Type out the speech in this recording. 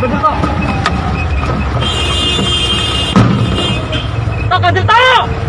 Ganun to! To!